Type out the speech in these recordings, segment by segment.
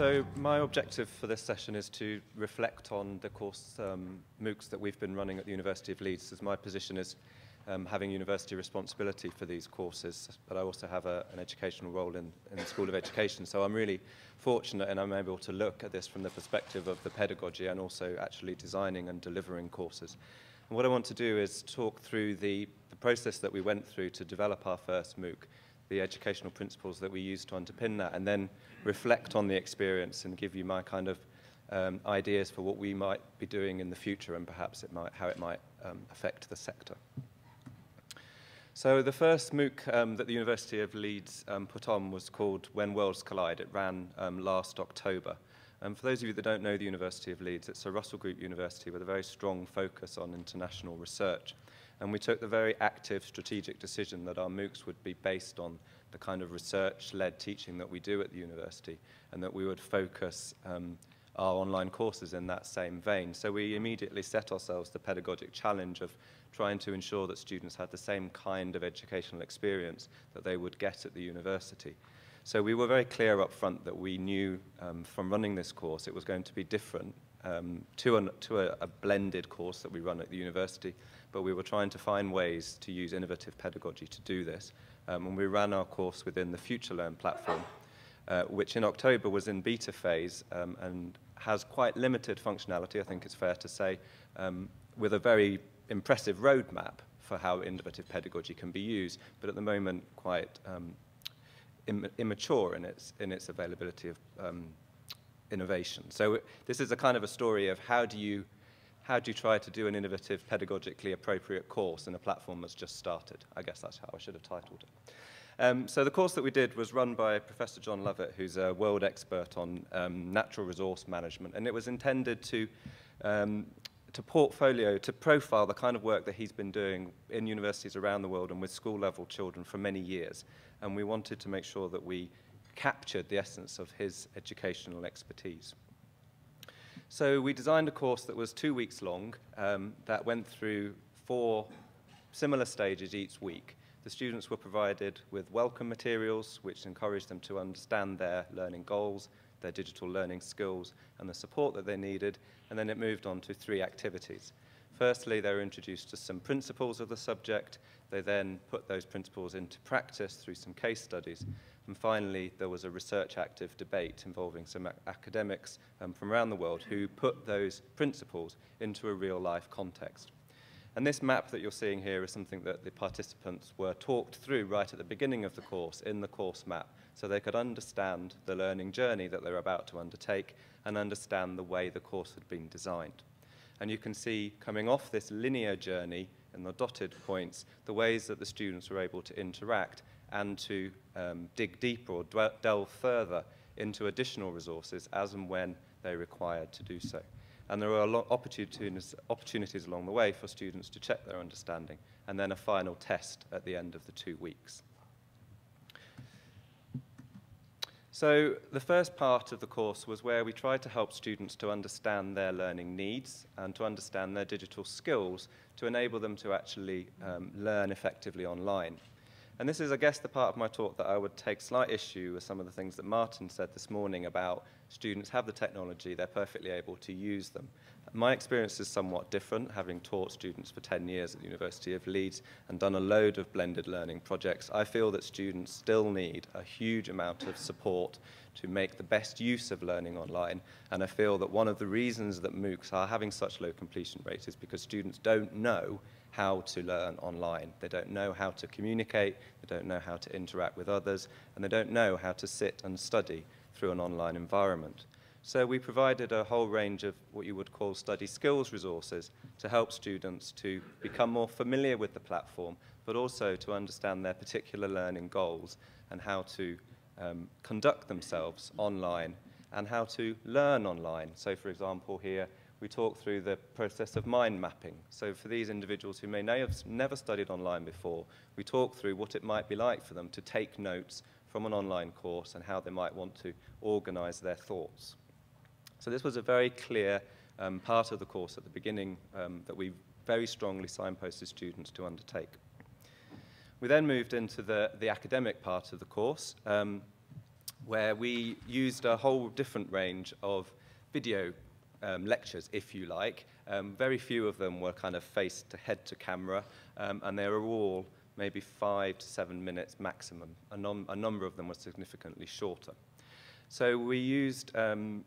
so my objective for this session is to reflect on the course um, MOOCs that we've been running at the University of Leeds, as my position is um, having university responsibility for these courses, but I also have a, an educational role in, in the School of Education. So I'm really fortunate and I'm able to look at this from the perspective of the pedagogy and also actually designing and delivering courses. And what I want to do is talk through the, the process that we went through to develop our first MOOC, the educational principles that we use to underpin that, and then reflect on the experience and give you my kind of um, ideas for what we might be doing in the future and perhaps it might, how it might um, affect the sector. So the first MOOC um, that the University of Leeds um, put on was called When Worlds Collide. It ran um, last October. And for those of you that don't know the University of Leeds, it's a Russell Group university with a very strong focus on international research. And we took the very active strategic decision that our MOOCs would be based on the kind of research-led teaching that we do at the university and that we would focus um, our online courses in that same vein. So we immediately set ourselves the pedagogic challenge of trying to ensure that students had the same kind of educational experience that they would get at the university. So we were very clear up front that we knew um, from running this course it was going to be different um, to, an, to a, a blended course that we run at the university, but we were trying to find ways to use innovative pedagogy to do this. Um, and we ran our course within the FutureLearn platform, uh, which in October was in beta phase um, and has quite limited functionality, I think it's fair to say, um, with a very impressive roadmap for how innovative pedagogy can be used, but at the moment quite um, immature in its, in its availability of um, innovation. So this is a kind of a story of how do you how do you try to do an innovative, pedagogically appropriate course in a platform that's just started? I guess that's how I should have titled it. Um, so the course that we did was run by Professor John Lovett, who's a world expert on um, natural resource management, and it was intended to um, to portfolio, to profile the kind of work that he's been doing in universities around the world and with school-level children for many years. And we wanted to make sure that we captured the essence of his educational expertise. So we designed a course that was two weeks long, um, that went through four similar stages each week. The students were provided with welcome materials, which encouraged them to understand their learning goals, their digital learning skills, and the support that they needed, and then it moved on to three activities. Firstly, they were introduced to some principles of the subject. They then put those principles into practice through some case studies. And finally, there was a research active debate involving some academics um, from around the world who put those principles into a real-life context. And this map that you're seeing here is something that the participants were talked through right at the beginning of the course in the course map so they could understand the learning journey that they're about to undertake and understand the way the course had been designed. And you can see coming off this linear journey in the dotted points, the ways that the students were able to interact and to um, dig deeper or delve further into additional resources as and when they required to do so. And there are opportunities, opportunities along the way for students to check their understanding, and then a final test at the end of the two weeks. So the first part of the course was where we tried to help students to understand their learning needs and to understand their digital skills to enable them to actually um, learn effectively online. And this is, I guess, the part of my talk that I would take slight issue with some of the things that Martin said this morning about students have the technology, they're perfectly able to use them. My experience is somewhat different, having taught students for 10 years at the University of Leeds and done a load of blended learning projects. I feel that students still need a huge amount of support to make the best use of learning online. And I feel that one of the reasons that MOOCs are having such low completion rates is because students don't know how to learn online. They don't know how to communicate, they don't know how to interact with others, and they don't know how to sit and study through an online environment. So we provided a whole range of what you would call study skills resources to help students to become more familiar with the platform, but also to understand their particular learning goals and how to um, conduct themselves online and how to learn online. So for example here, we talk through the process of mind mapping. So for these individuals who may have never studied online before, we talk through what it might be like for them to take notes from an online course and how they might want to organize their thoughts. So this was a very clear um, part of the course at the beginning um, that we very strongly signposted students to undertake. We then moved into the, the academic part of the course, um, where we used a whole different range of video um, lectures, if you like. Um, very few of them were kind of face to head to camera, um, and they were all maybe five to seven minutes maximum. A, num a number of them were significantly shorter. So we used um,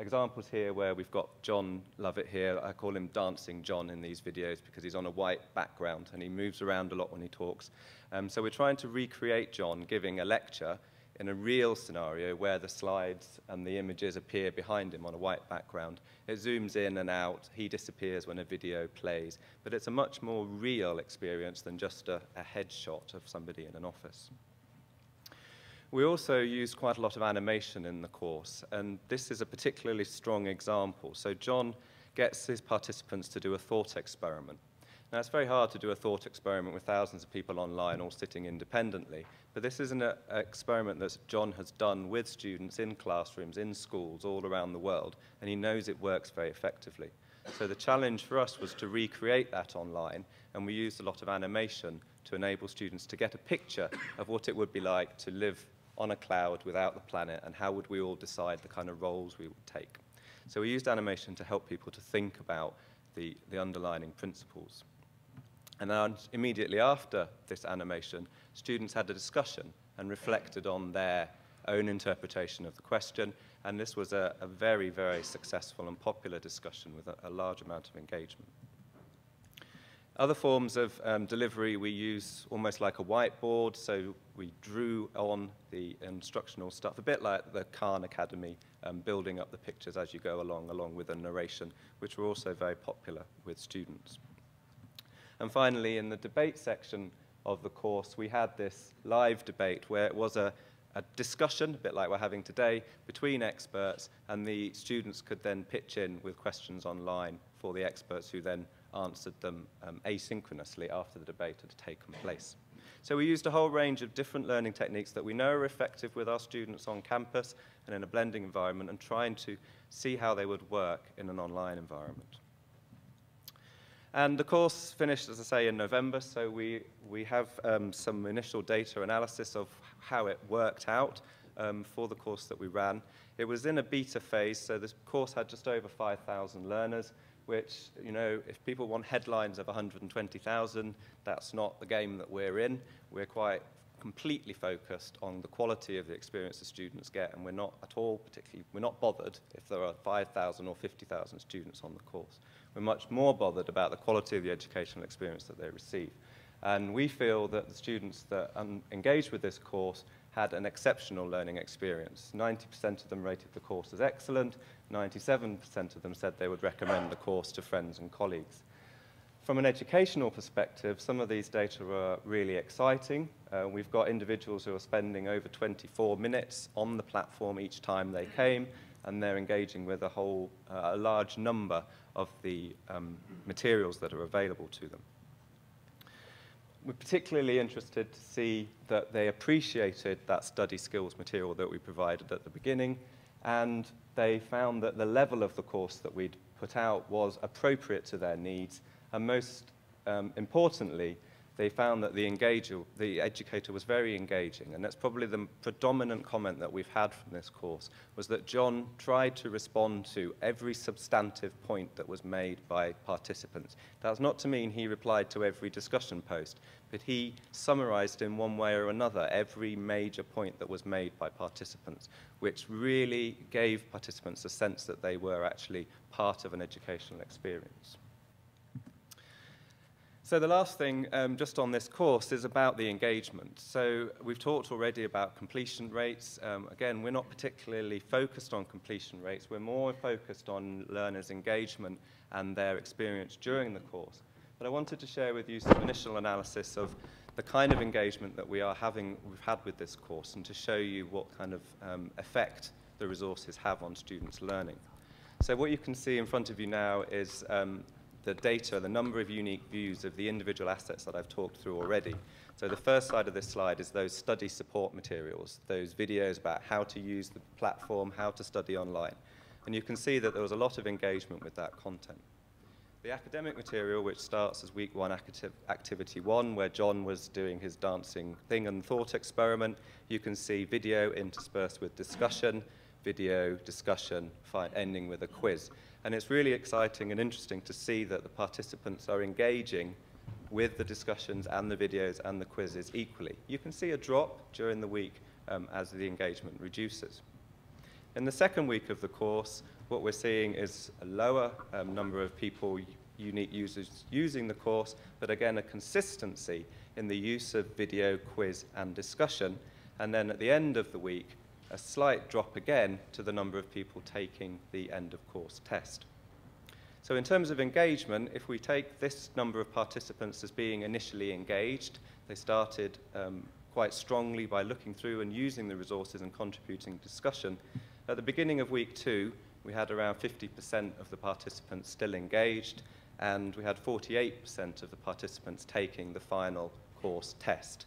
examples here where we've got John Lovett here. I call him Dancing John in these videos because he's on a white background and he moves around a lot when he talks. Um, so we're trying to recreate John giving a lecture in a real scenario where the slides and the images appear behind him on a white background. It zooms in and out, he disappears when a video plays, but it's a much more real experience than just a, a headshot of somebody in an office. We also used quite a lot of animation in the course, and this is a particularly strong example. So John gets his participants to do a thought experiment. Now, it's very hard to do a thought experiment with thousands of people online all sitting independently, but this is an uh, experiment that John has done with students in classrooms, in schools, all around the world, and he knows it works very effectively. So the challenge for us was to recreate that online, and we used a lot of animation to enable students to get a picture of what it would be like to live on a cloud without the planet, and how would we all decide the kind of roles we would take. So we used animation to help people to think about the, the underlying principles. And then immediately after this animation, students had a discussion and reflected on their own interpretation of the question. And this was a, a very, very successful and popular discussion with a, a large amount of engagement. Other forms of um, delivery we use almost like a whiteboard, so we drew on the instructional stuff, a bit like the Khan Academy, um, building up the pictures as you go along, along with a narration, which were also very popular with students. And finally, in the debate section of the course, we had this live debate where it was a, a discussion, a bit like we're having today, between experts, and the students could then pitch in with questions online for the experts who then answered them um, asynchronously after the debate had taken place. So we used a whole range of different learning techniques that we know are effective with our students on campus and in a blending environment and trying to see how they would work in an online environment. And the course finished, as I say, in November, so we, we have um, some initial data analysis of how it worked out um, for the course that we ran. It was in a beta phase, so this course had just over 5,000 learners, which, you know, if people want headlines of 120,000, that's not the game that we're in. We're quite completely focused on the quality of the experience the students get, and we're not at all particularly, we're not bothered if there are 5,000 or 50,000 students on the course. We're much more bothered about the quality of the educational experience that they receive. And we feel that the students that um, engaged with this course had an exceptional learning experience. 90% of them rated the course as excellent, 97% of them said they would recommend the course to friends and colleagues. From an educational perspective, some of these data are really exciting. Uh, we've got individuals who are spending over 24 minutes on the platform each time they came, and they're engaging with a whole, uh, a large number of the um, materials that are available to them. We're particularly interested to see that they appreciated that study skills material that we provided at the beginning, and they found that the level of the course that we'd put out was appropriate to their needs, and most um, importantly, they found that the, engager, the educator was very engaging, and that's probably the predominant comment that we've had from this course, was that John tried to respond to every substantive point that was made by participants. That's not to mean he replied to every discussion post, but he summarized in one way or another every major point that was made by participants, which really gave participants a sense that they were actually part of an educational experience. So the last thing, um, just on this course, is about the engagement. So we've talked already about completion rates. Um, again, we're not particularly focused on completion rates. We're more focused on learners' engagement and their experience during the course. But I wanted to share with you some initial analysis of the kind of engagement that we are having, we've had with this course, and to show you what kind of um, effect the resources have on students' learning. So what you can see in front of you now is um, the data, the number of unique views of the individual assets that I've talked through already. So the first side of this slide is those study support materials, those videos about how to use the platform, how to study online. And you can see that there was a lot of engagement with that content. The academic material, which starts as week one acti activity one, where John was doing his dancing thing and thought experiment, you can see video interspersed with discussion, video, discussion, ending with a quiz. And it's really exciting and interesting to see that the participants are engaging with the discussions and the videos and the quizzes equally. You can see a drop during the week um, as the engagement reduces. In the second week of the course, what we're seeing is a lower um, number of people, unique users, using the course, but again, a consistency in the use of video, quiz, and discussion. And then at the end of the week, a slight drop again to the number of people taking the end of course test. So in terms of engagement, if we take this number of participants as being initially engaged, they started um, quite strongly by looking through and using the resources and contributing discussion. At the beginning of week two, we had around 50% of the participants still engaged, and we had 48% of the participants taking the final course test.